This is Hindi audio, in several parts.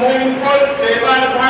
moving first labor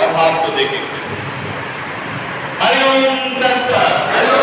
और हाथ को देखेंगे हरिओम तत्सत हरिओम